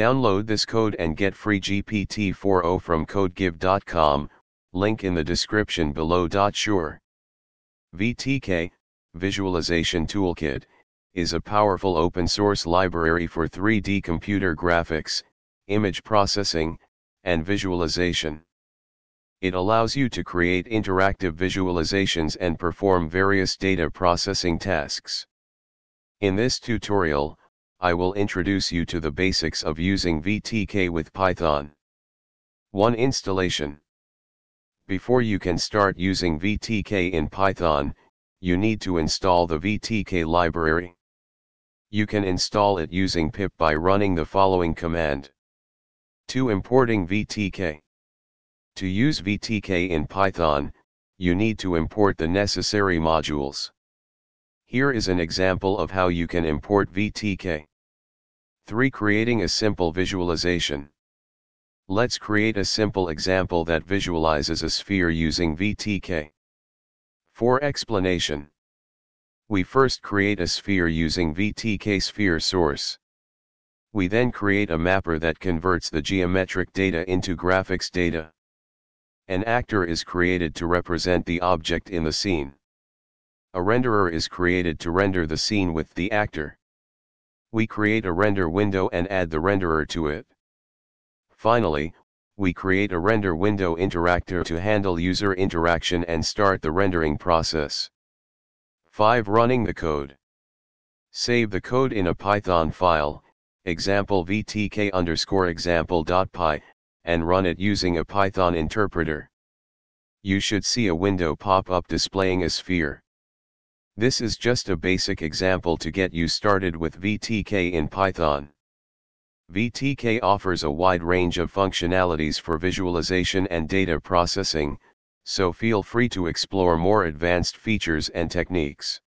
Download this code and get free GPT-4o from codegive.com, link in the description below. Sure. VTK, Visualization Toolkit, is a powerful open source library for 3D computer graphics, image processing, and visualization. It allows you to create interactive visualizations and perform various data processing tasks. In this tutorial, I will introduce you to the basics of using VTK with Python. 1. Installation Before you can start using VTK in Python, you need to install the VTK library. You can install it using pip by running the following command. 2. Importing VTK To use VTK in Python, you need to import the necessary modules. Here is an example of how you can import VTK. 3. Creating a simple visualization. Let's create a simple example that visualizes a sphere using VTK. 4. Explanation. We first create a sphere using VTK sphere source. We then create a mapper that converts the geometric data into graphics data. An actor is created to represent the object in the scene. A renderer is created to render the scene with the actor. We create a render window and add the renderer to it. Finally, we create a render window interactor to handle user interaction and start the rendering process. 5. Running the code. Save the code in a Python file, example vtk underscore example.py, and run it using a Python interpreter. You should see a window pop up displaying a sphere. This is just a basic example to get you started with VTK in Python. VTK offers a wide range of functionalities for visualization and data processing, so feel free to explore more advanced features and techniques.